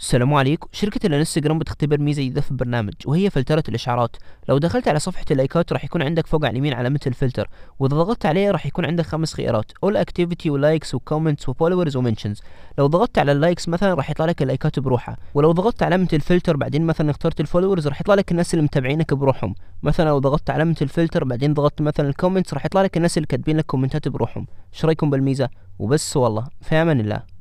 السلام عليكم. شركة الانستغرام بتختبر ميزة جديدة في البرنامج وهي فلترة الإشعارات. لو دخلت على صفحة اللايكات راح يكون عندك فوق على اليمين علامة الفلتر وإذا ضغطت عليها راح يكون عندك خمس خيارات All Activity و likes و comments و followers و mentions لو ضغطت على ال likes مثلا راح يطلع لك اللايكات بروحها. ولو ضغطت علامة الفلتر بعدين مثلا اخترت ال followers راح يطلع لك الناس اللي متابعينك بروحهم. مثلا لو ضغطت علامة الفلتر بعدين ضغطت مثلا ال comments راح يطلع لك الناس اللي كاتبين لك كومنتات بروحهم. إيش رأيكم بالميزة؟ وبس والله في أمان الله.